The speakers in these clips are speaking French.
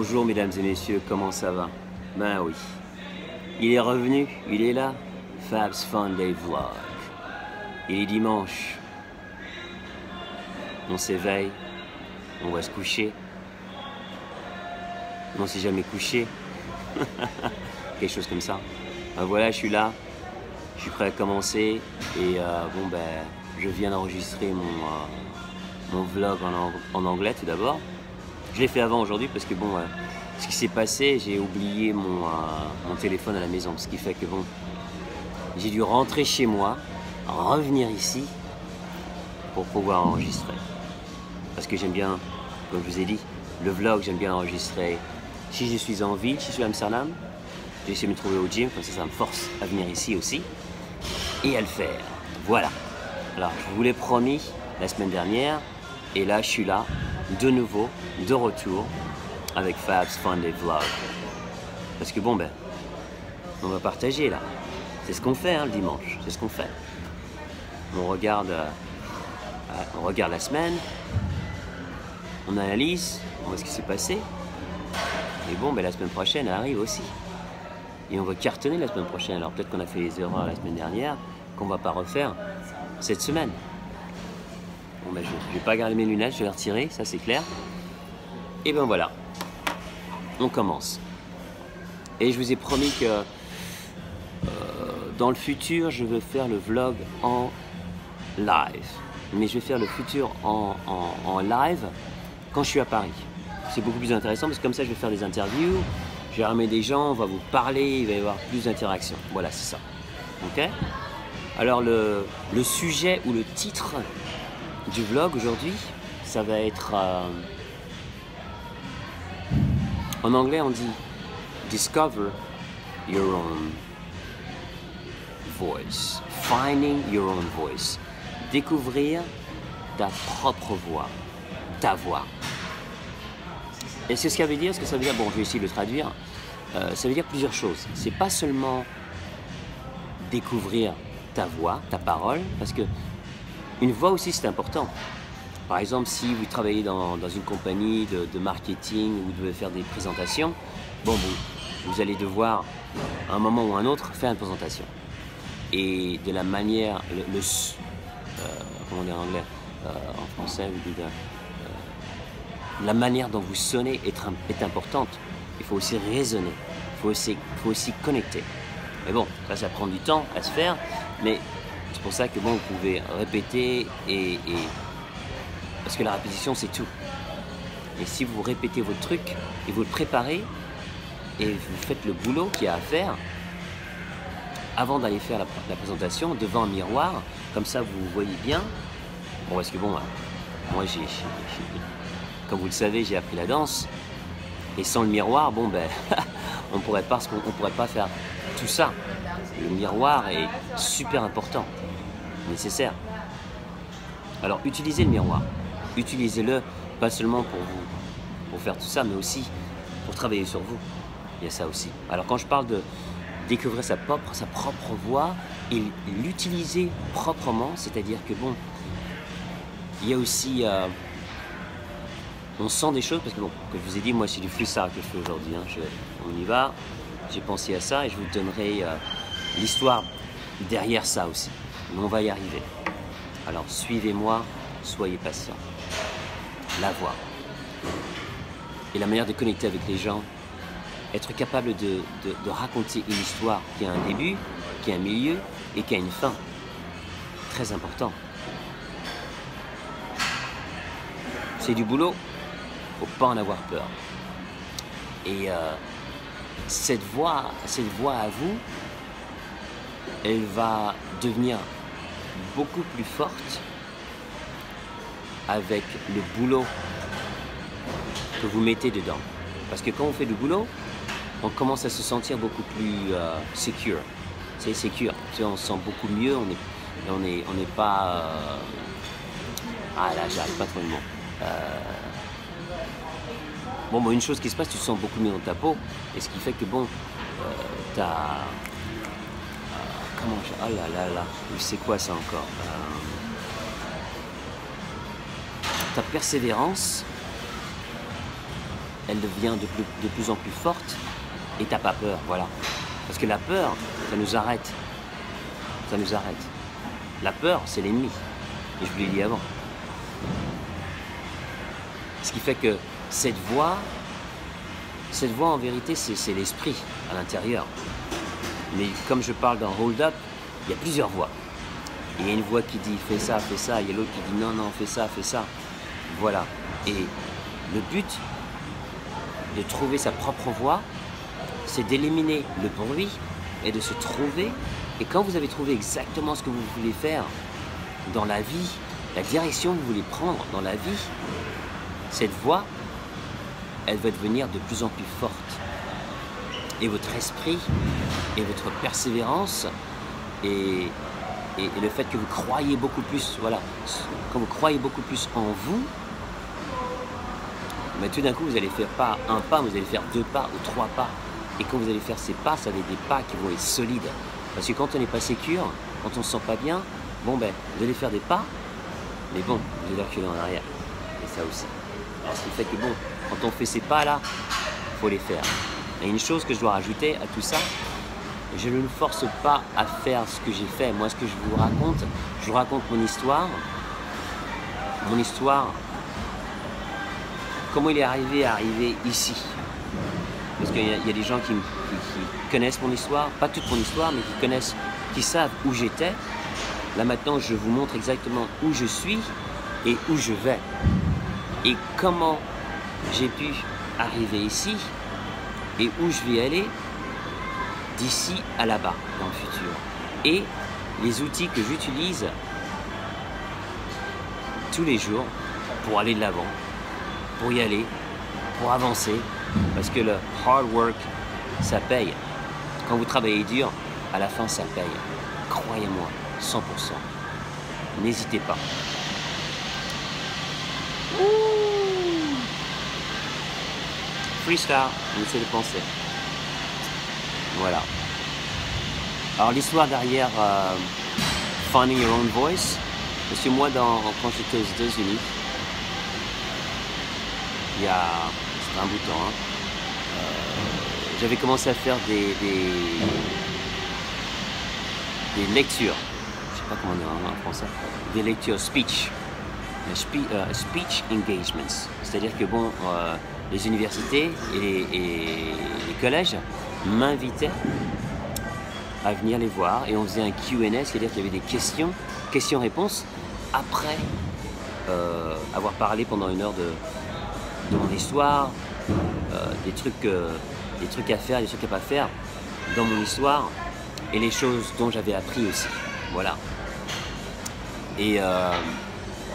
Bonjour mesdames et messieurs, comment ça va? Ben oui. Il est revenu, il est là. Fab's Fun Day Vlog. Il est dimanche. On s'éveille, on va se coucher. On s'est jamais couché. Quelque chose comme ça. Ben voilà, je suis là. Je suis prêt à commencer. Et euh, bon ben, je viens d'enregistrer mon, euh, vlog en anglais tout d'abord. Je l'ai fait avant aujourd'hui parce que bon, euh, ce qui s'est passé, j'ai oublié mon, euh, mon, téléphone à la maison. Ce qui fait que bon, j'ai dû rentrer chez moi, revenir ici pour pouvoir enregistrer. Parce que j'aime bien, comme je vous ai dit, le vlog, j'aime bien enregistrer. Si je suis en ville, si je suis à Amsterdam, j'essaie de me trouver au gym, comme ça, ça me force à venir ici aussi et à le faire. Voilà. Alors, je vous l'ai promis la semaine dernière, et là, je suis là, de nouveau, de retour, avec Fab's Fun Day Vlog. Parce que bon, ben, on va partager là. C'est ce qu'on fait hein, le dimanche, c'est ce qu'on fait. On regarde, euh, on regarde la semaine, on analyse, on voit ce qui s'est passé. Et bon, ben, la semaine prochaine elle arrive aussi. Et on va cartonner la semaine prochaine. Alors peut-être qu'on a fait les erreurs la semaine dernière, qu'on va pas refaire cette semaine. Ben, je ne vais pas garder mes lunettes, je vais les retirer, ça c'est clair. Et ben voilà, on commence. Et je vous ai promis que euh, dans le futur, je veux faire le vlog en live. Mais je vais faire le futur en, en, live quand je suis à Paris. C'est beaucoup plus intéressant parce que comme ça, je vais faire des interviews, je vais ramener des gens, on va vous parler, il va y avoir plus d'interaction. Voilà, c'est ça. Ok? Alors, le, le, sujet ou le titre du vlog aujourd'hui, ça va être. Euh, en anglais, on dit Discover your own voice. Finding your own voice. Découvrir ta propre voix. Ta voix. Et c'est ce que ça veut dire, ce que ça veut dire, bon, je vais essayer de le traduire. Euh, ça veut dire plusieurs choses. C'est pas seulement découvrir ta voix, ta parole, parce que une voix aussi c'est important. Par exemple, si vous travaillez dans, une compagnie de, marketing ou vous devez faire des présentations, bon, vous, vous allez devoir, à un moment ou à un autre, faire une présentation. Et de la manière, le, euh, comment dire en anglais, euh, en français, euh, la manière dont vous sonnez est, est, importante. Il faut aussi raisonner, il faut aussi, faut aussi connecter. Mais bon, ça, ça prend du temps à se faire, mais c'est pour ça que bon, vous pouvez répéter et, parce que la répétition, c'est tout. Et si vous répétez votre truc et vous le préparez et vous faites le boulot qu'il y a à faire, avant d'aller faire la, présentation, devant un miroir, comme ça vous voyez bien. Bon, parce que bon, moi, j'ai, comme vous le savez, j'ai appris la danse. Et sans le miroir, bon, ben, on pourrait pourrait pas faire tout ça. Le miroir est super important, nécessaire. Alors, utilisez le miroir utilisez-le pas seulement pour vous, faire tout ça, mais aussi pour travailler sur vous. Il y a ça aussi. Alors quand je parle de découvrir sa propre, voix et l'utiliser proprement, c'est-à-dire que bon, il y a aussi, euh, on sent des choses parce que bon, comme je vous ai dit, moi c'est du flissard que je fais aujourd'hui. Hein. on y va. J'ai pensé à ça et je vous donnerai euh, l'histoire derrière ça aussi. Mais on va y arriver. Alors suivez-moi, soyez patient la voix. Et la manière de connecter avec les gens, être capable de, raconter une histoire qui a un début, qui a un milieu et qui a une fin. Très important. C'est du boulot, faut pas en avoir peur. Et euh, cette voix, cette voix à vous, elle va devenir beaucoup plus forte avec le boulot que vous mettez dedans. Parce que quand on fait du boulot, on commence à se sentir beaucoup plus euh, secure. C'est secure. Tu on se sent beaucoup mieux. On est, on est, on n'est pas. Euh... Ah là, j'arrive pas trop le mot. Euh... Bon, bon, une chose qui se passe, tu te sens beaucoup mieux dans ta peau. Et ce qui fait que bon, euh, t'as. Comment je. Oh là là là. C'est quoi ça encore ta persévérance elle devient de plus, de plus en plus forte et t'as pas peur, voilà. Parce que la peur, ça nous arrête. Ça nous arrête. La peur, c'est l'ennemi. Et je vous l'ai dit avant. Ce qui fait que cette voix, cette voix en vérité, c'est l'esprit à l'intérieur. Mais comme je parle dans Hold Up, il y a plusieurs voix. Il y a une voix qui dit fais ça, fais ça, il y a l'autre qui dit non, non, fais ça, fais ça. Voilà. Et le but de trouver sa propre voix, c'est d'éliminer le bruit et de se trouver. Et quand vous avez trouvé exactement ce que vous voulez faire dans la vie, la direction que vous voulez prendre dans la vie, cette voix, elle va devenir de plus en plus forte. Et votre esprit et votre persévérance et, et, le fait que vous croyez beaucoup plus, voilà, quand vous croyez beaucoup plus en vous, mais tout d'un coup vous allez faire pas un pas, vous allez faire deux pas ou trois pas. Et quand vous allez faire ces pas, ça va être des pas qui vont être solides. Parce que quand on n'est pas sécure, quand on ne se sent pas bien, bon ben, vous allez faire des pas, mais bon, vous allez reculer en arrière. Et ça aussi. Ce qui fait que bon, quand on fait ces pas-là, il faut les faire. Et une chose que je dois rajouter à tout ça, je ne me force pas à faire ce que j'ai fait. Moi, ce que je vous raconte, je vous raconte mon histoire. Mon histoire, comment il est arrivé à arriver ici. Parce qu'il y, a des gens qui, connaissent mon histoire, pas toute mon histoire, mais qui connaissent, qui savent où j'étais. Là maintenant, je vous montre exactement où je suis et où je vais. Et comment j'ai pu arriver ici et où je vais aller d'ici à là-bas dans le futur. Et les outils que j'utilise tous les jours pour aller de l'avant, pour y aller, pour avancer, parce que le hard work, ça paye. Quand vous travaillez dur, à la fin, ça paye. Croyez-moi, 100%. N'hésitez pas. Freestyle, on essaie de penser. Voilà. Alors l'histoire derrière euh, Finding Your Own Voice, parce que moi dans, quand j'étais aux États-Unis, il y a un bout de temps, hein, euh, j'avais commencé à faire des, des, lectures, je sais pas comment dire en français, des lectures speech, euh, speech engagements. C'est-à-dire que bon, les universités et les collèges m'invitait à venir les voir et on faisait un Q&A, c'est-à-dire qu'il y avait des questions, questions-réponses, après euh, avoir parlé pendant une heure de, mon histoire, euh, des, trucs, euh, des trucs à faire, des trucs à pas faire dans mon histoire et les choses dont j'avais appris aussi. Voilà. Et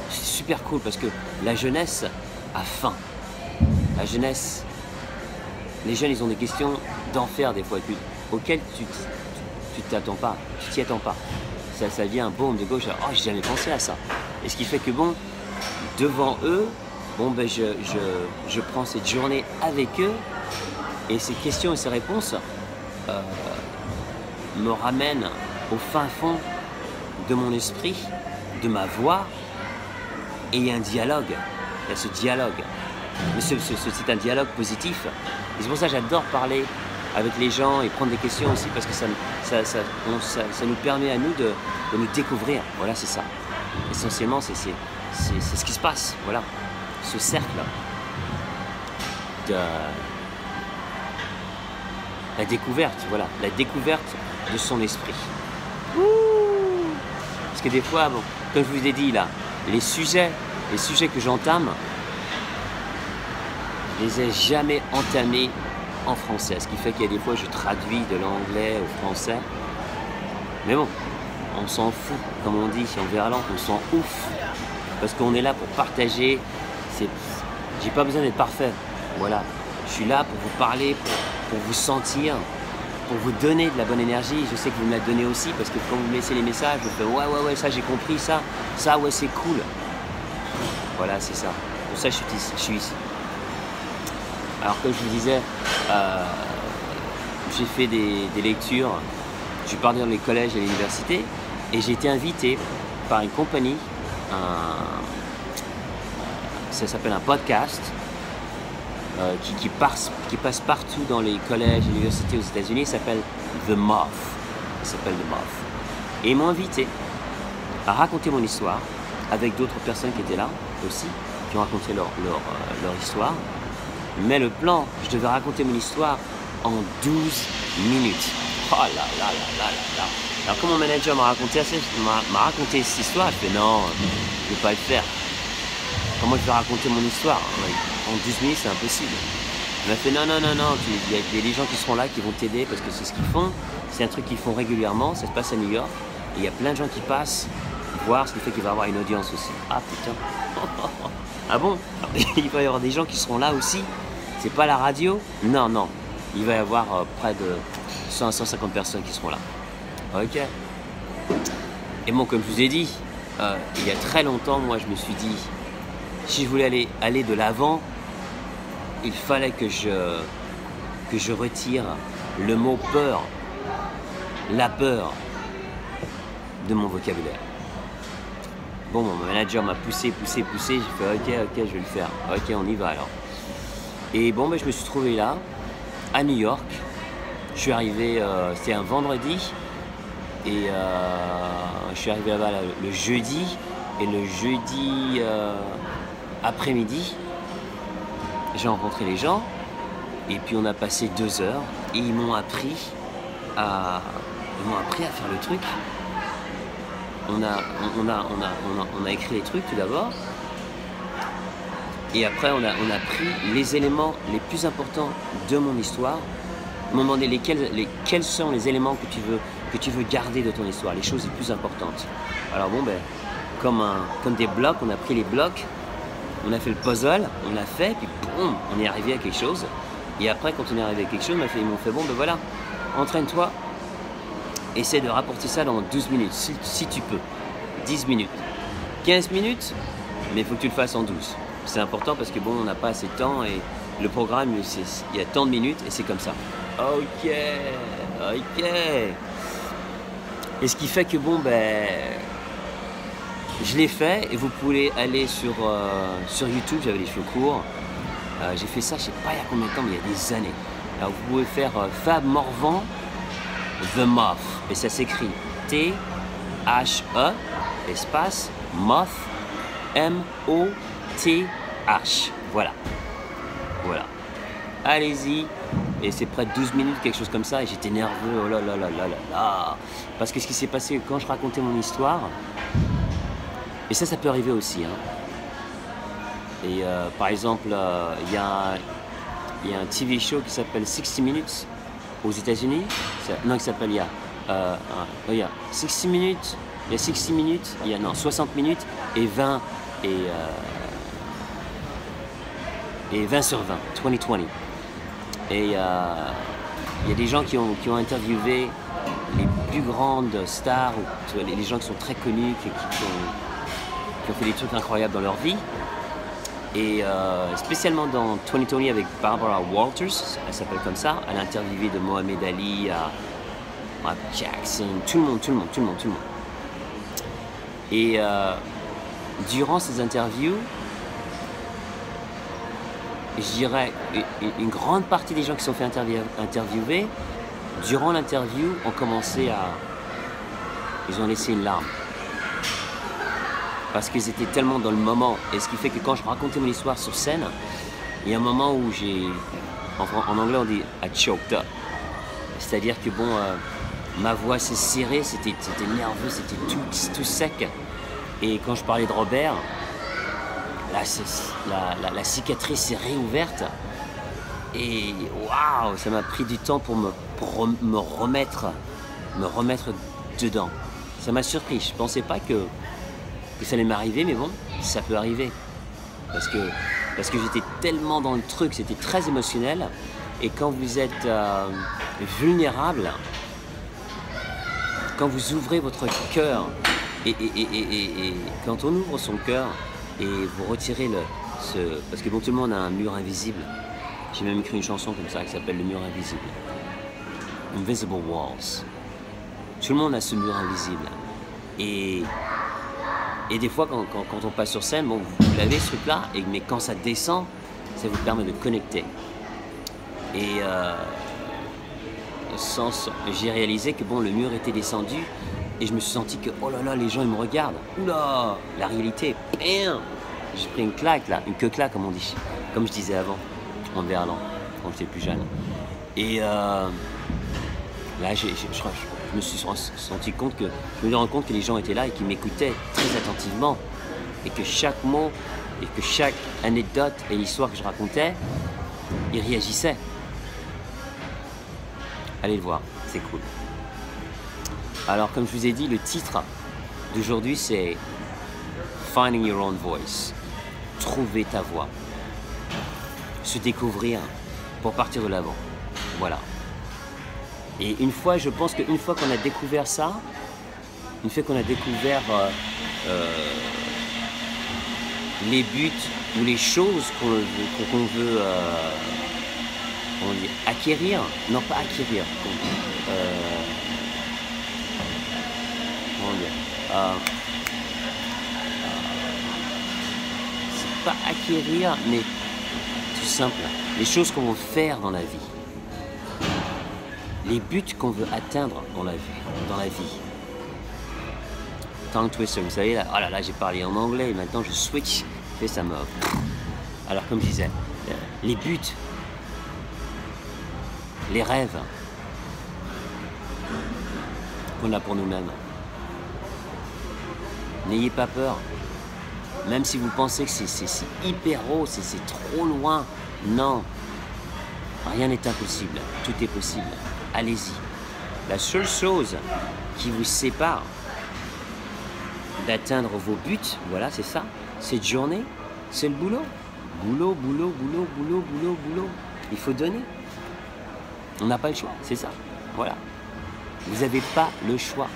c'est super cool parce que la jeunesse a faim. La jeunesse, les jeunes, ils ont des questions d'enfer des fois auquel tu tu t'attends pas, tu t'y attends pas. Ça, ça vient un bombe de gauche, oh j'ai jamais pensé à ça. Et ce qui fait que bon, devant eux, bon ben je, je, prends cette journée avec eux et ces questions et ces réponses euh, me ramènent au fin fond de mon esprit, de ma voix, et il y a un dialogue. Il y a ce dialogue. C'est un dialogue positif. C'est pour ça que j'adore parler avec les gens et prendre des questions aussi parce que ça, nous permet à nous de, nous découvrir. Voilà, c'est ça. Essentiellement, c'est ce qui se passe. Voilà, ce cercle de la découverte. Voilà, la découverte de son esprit. Parce que des fois, comme je vous ai dit là, les sujets, les sujets que j'entame, je les ai jamais entamés en français. Ce qui fait qu'il y a des fois, je traduis de l'anglais au français. Mais bon, on s'en fout, comme on dit en verlan, on s'en ouf. Parce qu'on est là pour partager. J'ai pas besoin d'être parfait. Voilà. Je suis là pour vous parler, pour, vous sentir, pour vous donner de la bonne énergie. Je sais que vous me la aussi parce que quand vous me laissez les messages, vous faites ouais, ouais, ouais, ça j'ai compris, ça, ça, ouais, c'est cool. Voilà, c'est ça. Pour ça, je suis ici. Alors comme je vous disais, euh, j'ai fait des, lectures, je suis dans les collèges et l'université et j'ai été invité par une compagnie, ça s'appelle un podcast, euh, qui, passe, partout dans les collèges et universités aux États-Unis. S'appelle The Moth. Il s'appelle The Moth. Et ils m'ont invité à raconter mon histoire avec d'autres personnes qui étaient là aussi, qui ont raconté leur, euh, leur histoire. Mais le plan, je devais raconter mon histoire en 12 minutes. Oh là là là là là là. Alors quand mon manager m'a raconté, m'a raconté cette histoire, je fais non, je ne pas le faire. Comment je vais raconter mon histoire? En 12 minutes, c'est impossible. Il m'a fait non, non, non, non, il y, a des gens qui seront là qui vont t'aider parce que c'est ce qu'ils font. C'est un truc qu'ils font régulièrement, ça se passe à New York. Et il y a plein de gens qui passent voir, ce qui fait qu'il va y avoir une audience aussi. Ah putain. ah bon? Il va y avoir des gens qui seront là aussi. C'est pas la radio Non, non. Il va y avoir euh, près de 100 à 150 personnes qui seront là. Ok. Et bon, comme je vous ai dit, euh, il y a très longtemps, moi, je me suis dit, si je voulais aller, aller de l'avant, il fallait que je, que je retire le mot peur, la peur de mon vocabulaire. Bon, mon manager m'a poussé, poussé, poussé. J'ai fait ok, ok, je vais le faire. Ok, on y va alors. Et bon, ben, je me suis trouvé là, à New York. Je suis arrivé, euh, c'était un vendredi. Et euh, je suis arrivé là-bas le jeudi. Et le jeudi euh, après-midi, j'ai rencontré les gens. Et puis on a passé deux heures. Et ils m'ont appris à, à faire le truc. On, a, écrit les trucs tout d'abord. Et après, on a, on a pris les éléments les plus importants de mon histoire. On m'a demandé lesquels, les, quels sont les éléments que tu veux que tu veux garder de ton histoire, les choses les plus importantes. Alors bon, ben, comme, un, comme des blocs, on a pris les blocs, on a fait le puzzle, on l'a fait, puis boum, on est arrivé à quelque chose. Et après, quand on est arrivé à quelque chose, ils m'ont fait, bon, ben voilà, entraîne-toi, essaie de rapporter ça dans 12 minutes, si, si tu peux. 10 minutes. 15 minutes, mais il faut que tu le fasses en 12. C'est important parce que bon, on n'a pas assez de temps et le programme, il y a tant de minutes et c'est comme ça. Ok, ok. Et ce qui fait que bon, ben, je l'ai fait et vous pouvez aller sur, euh, sur YouTube, j'avais les cheveux courts. Euh, j'ai fait ça, je sais pas il y a combien de temps, mais il y a des années. Alors vous pouvez faire euh, Fab Morvan, The Moth, et ça s'écrit T-H-E, espace, Moth, M-O-T-H. Voilà. Voilà. Allez-y, et c'est près de 12 minutes, quelque chose comme ça, et j'étais nerveux, oh là là là là là là. Parce que ce qui s'est passé quand je racontais mon histoire, et ça, ça peut arriver aussi. Hein. Et euh, par exemple, euh, il y, y, a un TV show qui s'appelle 60 Minutes aux États-Unis. Non, qui s'appelle, il y a, euh, il y a 60 minutes, il y a 60 minutes, il y a non, 60 minutes et 20 et, et 20 sur 20, 2020. Et euh, il y a des gens qui ont, qui interviewé les plus grandes stars, les gens qui sont très connus, qui, ont, fait des trucs incroyables dans leur vie. Et euh, spécialement dans 2020 avec Barbara Walters, elle s'appelle comme ça, elle a interviewé de Mohamed Ali à, Jackson, tout le monde, tout le monde, tout le monde, tout le monde. Et euh, durant ces interviews, je dirais, une grande partie des gens qui sont fait interviewer, durant l'interview, ont commencé à. Ils ont laissé une larme. Parce qu'ils étaient tellement dans le moment. Et ce qui fait que quand je racontais mon histoire sur scène, il y a un moment où j'ai. En, anglais, on dit I choked up. C'est-à-dire que, bon, euh, ma voix s'est serrée, c'était nerveux, c'était tout, tout sec. Et quand je parlais de Robert, la, cicatrice s'est réouverte. Et waouh, ça m'a pris du temps pour me, me, remettre, me remettre dedans. Ça m'a surpris. Je pensais pas que, ça allait m'arriver, mais bon, ça peut arriver. Parce que, parce que j'étais tellement dans le truc, c'était très émotionnel. Et quand vous êtes euh, vulnérable, quand vous ouvrez votre cœur, et, quand on ouvre son cœur, et vous retirez le, ce... Parce que bon, tout le monde a un mur invisible. J'ai même écrit une chanson comme ça qui s'appelle Le mur invisible. Invisible Walls. Tout le monde a ce mur invisible. Et, et des fois, quand, quand, on passe sur scène, bon, vous l'avez ce truc-là, mais quand ça descend, ça vous permet de connecter. Et euh, sans, j'ai réalisé que bon, le mur était descendu et je me suis senti que oh là là, les gens ils me regardent. Oula, la réalité, J'ai pris une claque là, une queue claque comme on dit, comme je disais avant, en verlan, quand j'étais plus jeune. Et euh, là, je, me suis senti compte que je me rends compte que les gens étaient là et qu'ils m'écoutaient très attentivement et que chaque mot et que chaque anecdote et l'histoire que je racontais, ils réagissaient. Allez le voir, c'est cool. Alors comme je vous ai dit, le titre d'aujourd'hui c'est Finding Your Own Voice. Trouver ta voix. Se découvrir pour partir de l'avant. Voilà. Et une fois, je pense qu'une fois qu'on a découvert ça, une fois qu'on a découvert euh, euh, les buts ou les choses qu'on veut, euh, acquérir, non pas acquérir, dire, euh, c'est pas acquérir, mais tout simple, les choses qu'on veut faire dans la vie, les buts qu'on veut atteindre dans la vie, dans la vie. Tongue twister, vous savez, là, oh là là, j'ai parlé en anglais, et maintenant je switch, fais ça me... Alors comme je disais, les buts les rêves qu'on a pour nous-mêmes. N'ayez pas peur. Même si vous pensez que c'est hyper haut, c'est trop loin. Non. Rien n'est impossible. Tout est possible. Allez-y. La seule chose qui vous sépare d'atteindre vos buts, voilà, c'est ça. Cette journée, c'est le boulot. Boulot, boulot, boulot, boulot, boulot, boulot. Il faut donner. On n'a pas le choix, c'est ça. Voilà. Vous n'avez pas le choix.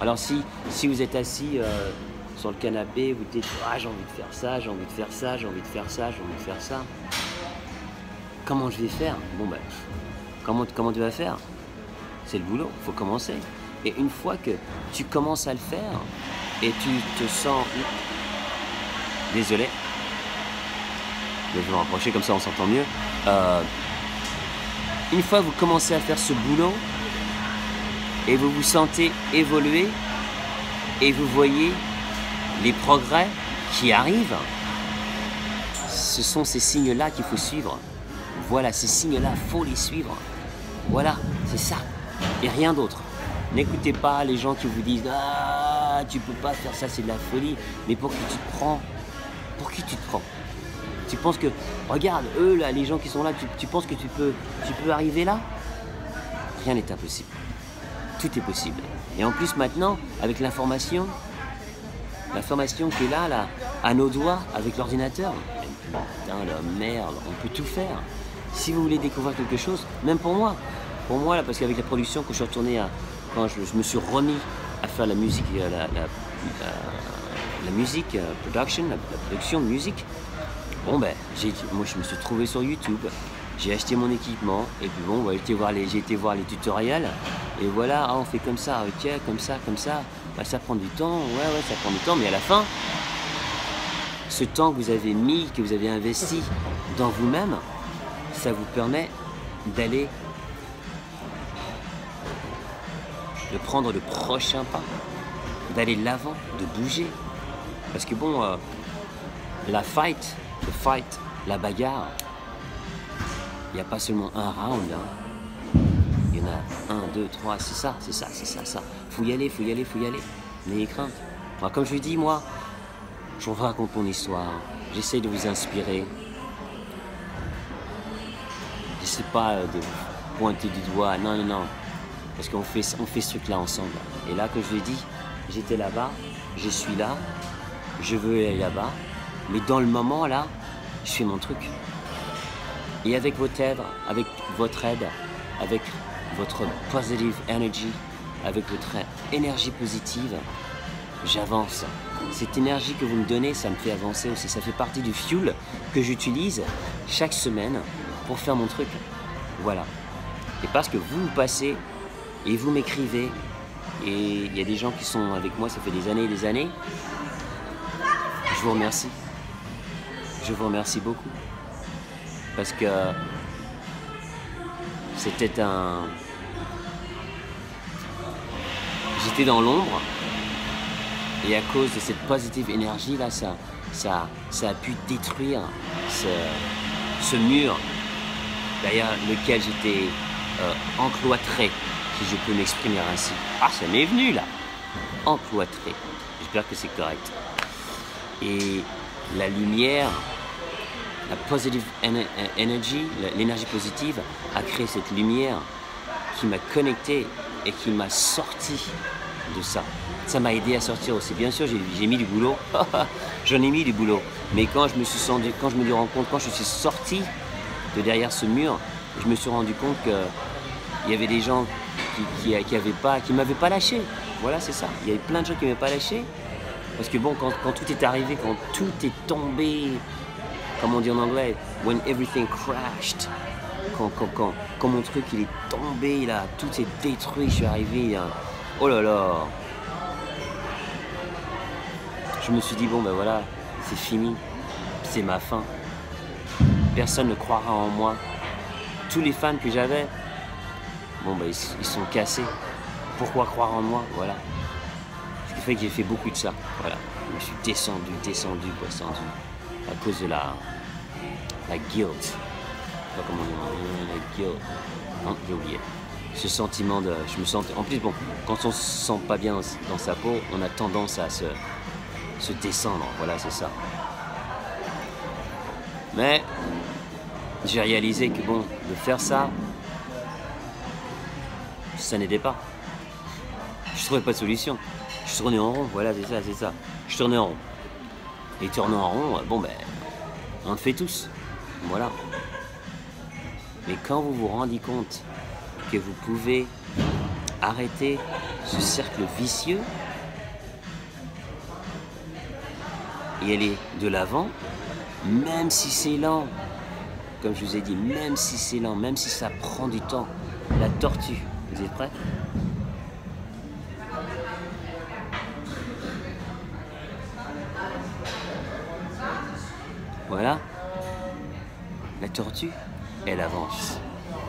Alors si, vous êtes assis euh, sur le canapé, vous dites ah, j'ai envie de faire ça, j'ai envie de faire ça, j'ai envie de faire ça, j'ai envie de faire ça. Comment je vais faire? Bon ben, comment, comment tu vas faire? C'est le boulot, il faut commencer. Et une fois que tu commences à le faire et tu te sens... Désolé. Je vais me rapprocher comme ça on s'entend mieux. Euh, une fois que vous commencez à faire ce boulot et vous vous sentez évoluer et vous voyez les progrès qui arrivent, ce sont ces signes-là qu'il faut suivre. Voilà, ces signes-là, faut les suivre. Voilà, c'est ça. Et rien d'autre. N'écoutez pas les gens qui vous disent Ah, tu peux pas faire ça, c'est de la folie. Mais pour qui tu te prends Pour qui tu te prends? Tu penses que, regarde, eux, là, les gens qui sont là, tu, penses que tu peux, tu peux arriver là? Rien n'est impossible. Tout est possible. Et en plus, maintenant, avec l'information, l'information qui est là, là, à nos doigts, avec l'ordinateur, putain, la merde, on peut tout faire. Si vous voulez découvrir quelque chose, même pour moi, pour moi, là, parce qu'avec la production, quand je suis retourné à. Quand je, me suis remis à faire la musique, euh, la, la, musique, euh, production, la, production de musique, Bon ben, moi je me suis trouvé sur YouTube, j'ai acheté mon équipement, et puis bon, j'ai été, voir les, tutoriels, et voilà, ah, on fait comme ça, ok, comme ça, comme ça, bah, ça prend du temps, ouais, ouais, ça prend du temps, mais à la fin, ce temps que vous avez mis, que vous avez investi dans vous-même, ça vous permet d'aller, de prendre le prochain pas, d'aller l'avant, de bouger. Parce que bon, euh, la fight, le fight, la bagarre, il n'y a pas seulement un round. Hein. Il y en a un, deux, trois, c'est ça, c'est ça, c'est ça, ça. Faut y aller, faut y aller, faut y aller. N'ayez crainte. comme je vous dis, moi, je vous raconte mon histoire. J'essaie de vous inspirer. Je sais pas euh, de pointer du doigt. Non, non, non. Parce qu'on fait, on fait ce truc-là ensemble. Et là, que je vous dis, j'étais là-bas, je suis là, je veux aller là-bas. Mais dans le moment, là, je fais mon truc. Et avec votre aide, avec votre aide, avec votre positive energy, avec votre énergie positive, j'avance. Cette énergie que vous me donnez, ça me fait avancer aussi. Ça fait partie du fuel que j'utilise chaque semaine pour faire mon truc. Voilà. Et parce que vous, vous passez et vous m'écrivez, et il y a des gens qui sont avec moi, ça fait des années et des années, je vous remercie. Je vous remercie beaucoup. Parce que c'était un... J'étais dans l'ombre et à cause de cette positive énergie là, ça, ça, ça a pu détruire ce, mur derrière lequel j'étais euh, encloîtré, si je peux m'exprimer ainsi. Ah, ça m'est venu là Encloîtré. J'espère que c'est correct. Et la lumière, la positive energy, l'énergie positive, a créé cette lumière qui m'a connecté et qui m'a sorti de ça. Ça m'a aidé à sortir aussi. Bien sûr, j'ai mis du boulot. J'en ai mis du boulot. Mais quand je me suis senti, quand je me suis rendu compte, quand je suis sorti de derrière ce mur, je me suis rendu compte qu'il y avait des gens qui, qui, pas, qui m'avaient pas lâché. Voilà, c'est ça. Il y avait plein de gens qui m'avaient pas lâché. Parce que bon, quand, quand, tout est arrivé, quand tout est tombé, comme on dit en anglais, when everything crashed, quand, mon truc il est tombé là, tout est détruit, je suis arrivé, oh là là, je me suis dit, bon ben voilà, c'est fini, c'est ma fin. Personne ne croira en moi. Tous les fans que j'avais, bon ben ils, sont cassés. Pourquoi croire en moi? Voilà. Ce qui fait que j'ai fait beaucoup de ça. Voilà. Je suis descendu, descendu, descendu. À cause de la, la guilt. Pas comment dit, la guilt. Non, j'ai oublié. Ce sentiment de. Je me sens. En plus, bon, quand on se sent pas bien dans sa peau, on a tendance à se se descendre. Voilà, c'est ça. Mais j'ai réalisé que bon, de faire ça, ça n'aidait pas. Je trouvais pas de solution. Je tournais en rond, voilà, c'est ça, c'est ça. Je tournais en rond. Et tourner en rond, bon ben, on le fait tous. Voilà. Mais quand vous vous rendez compte que vous pouvez arrêter ce cercle vicieux, et aller de l'avant, même si c'est lent. Comme je vous ai dit, même si c'est lent, même si ça prend du temps. La tortue, vous êtes prêts? Voilà. La tortue, elle avance.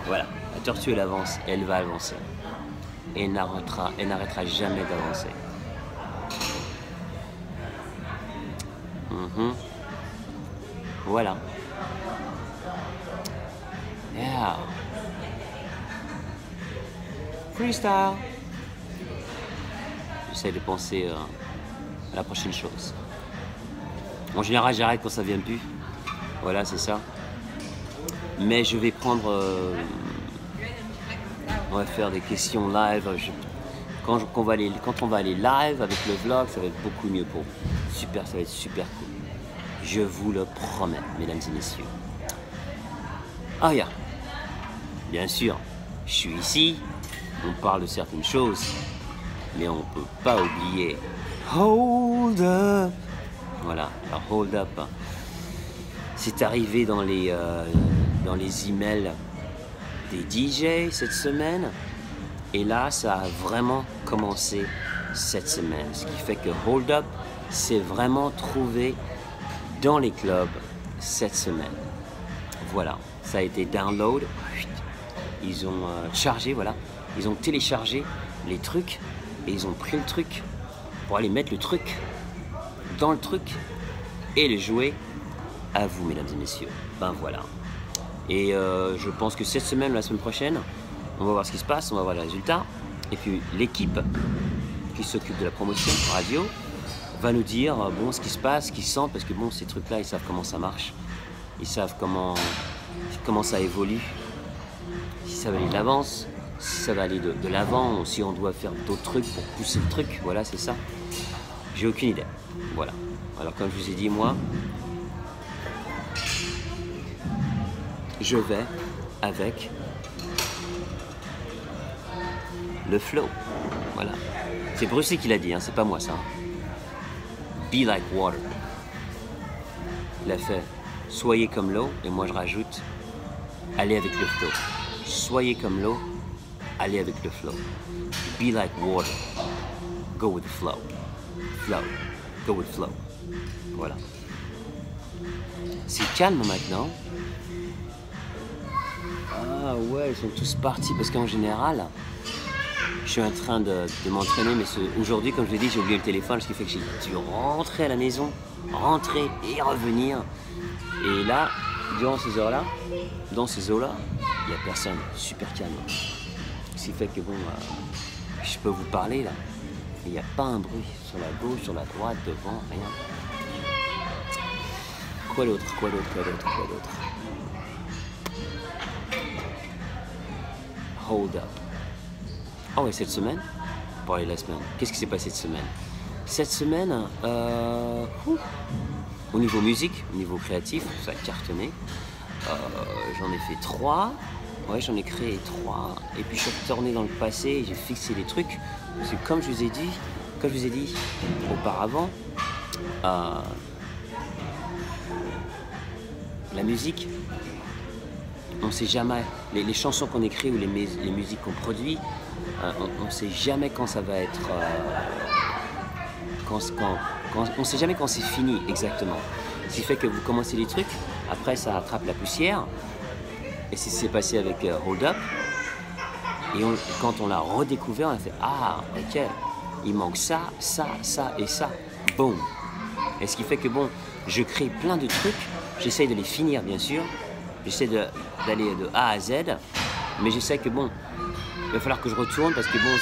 Voilà. La tortue, elle avance, elle va avancer. Et elle n'arrêtera jamais d'avancer. Mhm. Voilà. Yeah. Freestyle. J'essaie de penser euh, à la prochaine chose. En général, j'arrête quand ça vient plus. Voilà, c'est ça. Mais je vais prendre. Euh, on va faire des questions live. quand, on va aller, live avec le vlog, ça va être beaucoup mieux pour vous. Super, ça va être super cool. Je vous le promets, mesdames et messieurs. Ah, yeah. Bien sûr, je suis ici, on parle de certaines choses, mais on ne peut pas oublier Hold Up. Voilà, alors Hold Up, c'est arrivé dans les, euh, dans les emails des DJ cette semaine, et là, ça a vraiment commencé cette semaine, ce qui fait que Hold Up, c'est vraiment trouvé dans les clubs cette semaine. Voilà, ça a été download. Ils ont euh, chargé, voilà. Ils ont téléchargé les trucs et ils ont pris le truc pour aller mettre le truc dans le truc et le jouer à vous, mesdames et messieurs. Ben voilà. Et euh, je pense que cette semaine la semaine prochaine, on va voir ce qui se passe, on va voir les résultats. Et puis l'équipe qui s'occupe de la promotion radio va nous dire euh, bon ce qui se passe, ce qu'ils sentent, parce que bon ces trucs-là, ils savent comment ça marche, ils savent comment, comment ça évolue, si ça va aller de l'avance, si ça va aller de, de l'avant, si on doit faire d'autres trucs pour pousser le truc, voilà c'est ça. J'ai aucune idée. Voilà. Alors comme je vous ai dit, moi, je vais avec le flow. Voilà. C'est Bruce qui l'a dit, hein, c'est pas moi ça. Be like water. Il a fait soyez comme l'eau, et moi je rajoute allez avec le flow. Soyez comme l'eau, allez avec le flow. Be like water. Go with the flow. Flow. Go with flow. Voilà. C'est calme maintenant. Ah ouais, ils sont tous partis parce qu'en général, je suis en train de, m'entraîner, mais aujourd'hui, comme je l'ai dit, j'ai oublié le téléphone, ce qui fait que j'ai dû rentrer à la maison, rentrer et revenir. Et là, durant ces heures-là, dans ces eaux-là, il n'y a personne, super calme. Ce qui fait que bon, euh, je peux vous parler là, il n'y a pas un bruit sur la gauche, sur la droite, devant, rien. Quoi d'autre, quoi d'autre, quoi d'autre, quoi d'autre? Hold up. Oh, et cette semaine, pour aller la semaine, qu'est-ce qui s'est passé cette semaine? Cette semaine, euh, au niveau musique, au niveau créatif, ça a cartonné. Euh, j'en ai fait trois. Ouais, j'en ai créé trois. Et puis je suis retourné dans le passé j'ai fixé les trucs. Parce que comme je vous ai dit, comme je vous ai dit auparavant, euh, la musique, on ne sait jamais. Les, chansons qu'on écrit ou les, musiques qu'on produit, euh, on ne sait jamais quand ça va être. quand, on ne sait jamais quand c'est fini exactement. Ce qui fait que vous commencez les trucs, après ça attrape la poussière. Et c'est ce qui s'est passé avec euh, Hold Up. Et quand on l'a redécouvert, on a fait Ah, ok, il manque ça, ça, ça et ça. Boum. Et ce qui fait que bon, je crée plein de trucs, j'essaye de les finir bien sûr, j'essaie d'aller de, A à Z, mais je sais que bon, il va falloir que je retourne parce que bon,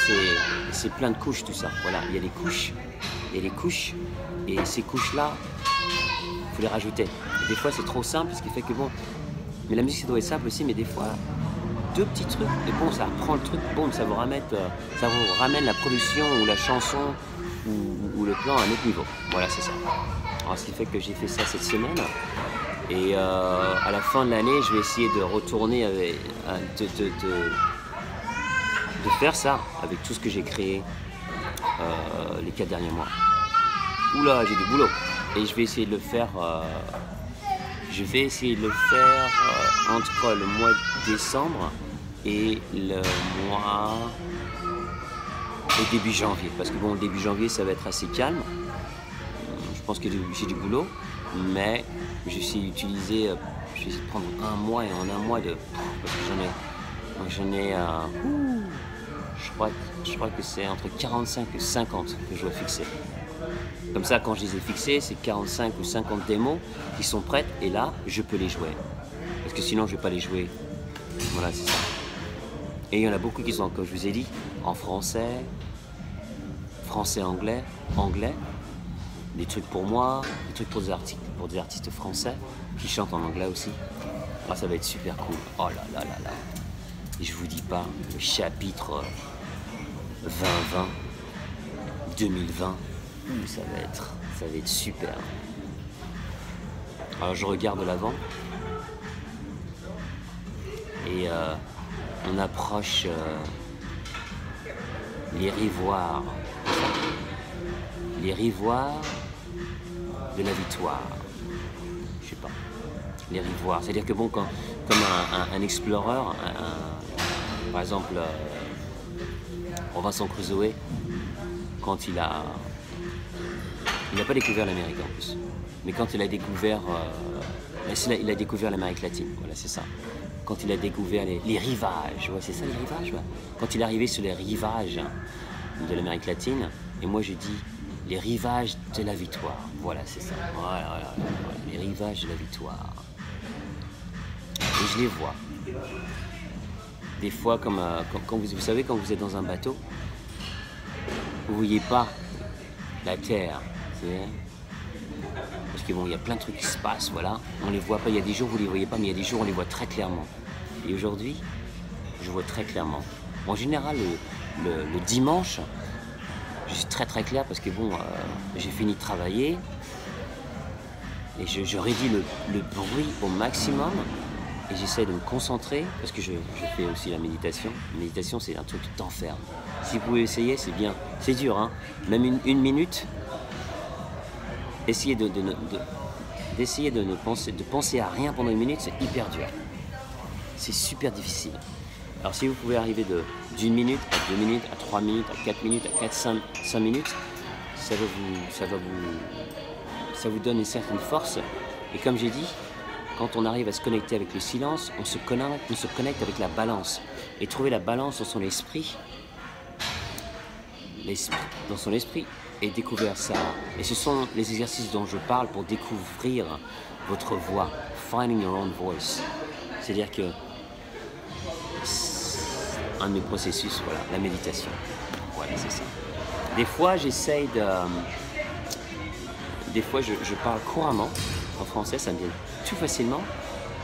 c'est plein de couches tout ça. Voilà, il y a des couches, il y a des couches, et ces couches-là, il faut les rajouter. des fois, c'est trop simple, ce qui fait que bon, mais la musique, ça doit être simple aussi, mais des fois, deux petits trucs, et bon, ça reprend le truc, bon, ça vous ramène, euh, ça vous ramène la production ou la chanson ou, le plan à un autre niveau. Voilà, c'est ça. Alors, ce qui fait que j'ai fait ça cette semaine. Et euh, à la fin de l'année, je vais essayer de retourner avec, euh, de, de, faire ça avec tout ce que j'ai créé les quatre derniers mois. Oula, j'ai du boulot. Et je vais essayer de le faire je vais essayer de le faire entre le mois de décembre le mois et début janvier. Parce que bon, début janvier, ça va être assez calme. Je pense que j'ai du boulot, mais je essayer d'utiliser, euh, je vais essayer de prendre un mois et en un mois de. Parce que j'en ai. J'en ai. Euh, je, crois, je crois que c'est entre 45 et 50 que je dois fixer. Comme ça, quand je les ai fixés, c'est 45 ou 50 démos qui sont prêtes et là, je peux les jouer. Parce que sinon, je ne vais pas les jouer. Voilà, c'est ça. Et il y en a beaucoup qui sont, comme je vous ai dit, en français, français-anglais, anglais, des trucs pour moi, des trucs pour des, artistes, pour des artistes français qui chantent en anglais aussi. Ah, ça va être super cool. Oh là là là là. Je vous dis pas, le chapitre 2020, 2020, ça va être, ça va être super. Alors je regarde l'avant et euh, on approche euh, les rivoirs, les rivoirs de la victoire. Je sais pas. Les rivoirs, c'est-à-dire que bon, comme un, explorer, par exemple euh, Robinson Crusoe, quand il a il n'a pas découvert l'Amérique en plus. Mais quand il a découvert. Euh, il a découvert l'Amérique latine, voilà, c'est ça. Quand il a découvert les, rivages, c'est ça les rivages Quand il est arrivé sur les rivages de l'Amérique latine, et moi j'ai dit les rivages de la victoire. Voilà, c'est ça. Voilà, les rivages de la victoire. Et je les vois. Des fois, comme, euh, vous, vous savez, quand vous êtes dans un bateau, vous ne voyez pas la terre, parce que bon, il y a plein de trucs qui se passent, voilà. On les voit pas, il y a des jours vous les voyez pas, mais il y a des jours on les voit très clairement. Et aujourd'hui, je vois très clairement. En général, le, dimanche, je suis très très clair parce que bon, euh, j'ai fini de travailler et je, réduis le, bruit au maximum et j'essaie de me concentrer parce que je, fais aussi la méditation. La méditation, c'est un truc qui t'enferme. Si vous pouvez essayer, c'est bien. C'est dur, hein. Même une minute, essayer de, d'essayer de, ne penser, de penser à rien pendant une minute, c'est hyper dur. C'est super difficile. Alors si vous pouvez arriver de, d'une minute à deux minutes, à trois minutes, à quatre minutes, à quatre, cinq, cinq minutes, ça va vous, ça va vous, ça vous donne une certaine force. Et comme j'ai dit, quand on arrive à se connecter avec le silence, on se connecte, on se connecte avec la balance. Et trouver la balance dans son esprit, dans son esprit, et découvrir ça. Et ce sont les exercices dont je parle pour découvrir votre voix, finding your own voice. C'est-à-dire que un de mes processus, voilà, la méditation. Voilà, c'est ça. Des fois, j'essaye de. Des fois, je, parle couramment en français, ça me vient tout facilement.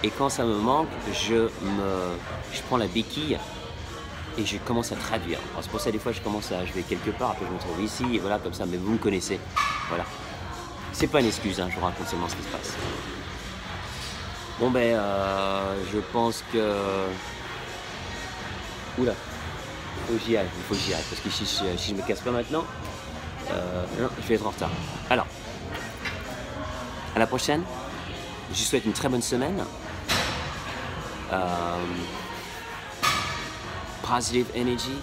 Et quand ça me manque, je, me, je prends la béquille et je commence à traduire. C'est pour ça des fois je commence à, je vais quelque part, après je me trouve ici, et voilà comme ça. Mais vous me connaissez, voilà. C'est pas une excuse, hein, je vous raconte seulement ce qui se passe. Bon ben, euh, je pense que Oula, faut que j'y aille, il faut que j'y aille, parce que si, si, je me casse pas maintenant, euh, je vais être en retard. Alors, à la prochaine. Je vous souhaite une très bonne semaine. Euh, positive energy,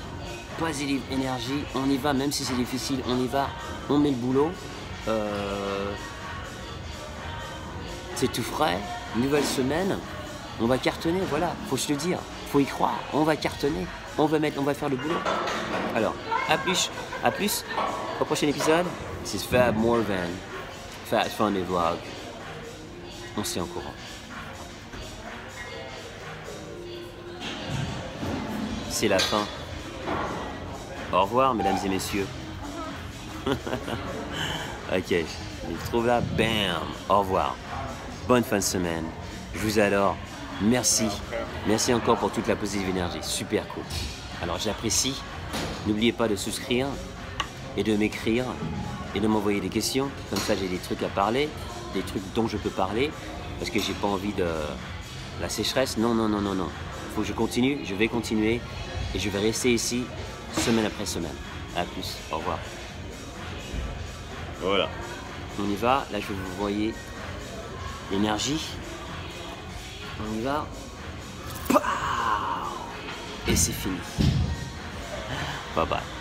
positive énergie. On y va, même si c'est difficile, on y va, on met le boulot. Euh, c'est tout frais, nouvelle semaine, on va cartonner, voilà, faut se le dire faut y croire, on va cartonner, on va mettre, on va faire le boulot. Alors, à plus, à plus, au prochain épisode. C'est Fab Morvan, Fast Funny Vlog. On s'est en courant. C'est la fin. Au revoir, mesdames et messieurs. ok, je vous trouve là. Bam! Au revoir. Bonne fin de semaine. Je vous adore. Merci. Merci encore pour toute la positive énergie. Super cool. Alors j'apprécie. N'oubliez pas de souscrire et de m'écrire et de m'envoyer des questions. Comme ça, j'ai des trucs à parler, des trucs dont je peux parler, parce que j'ai pas envie de la sécheresse. Non, non, non, non, non. Faut que je continue. Je vais continuer et je vais rester ici semaine après semaine. À plus. Au revoir. Voilà. On y va. Là, je vais vous voyez l'énergie. On y va. Et c'est fini. Bye bye.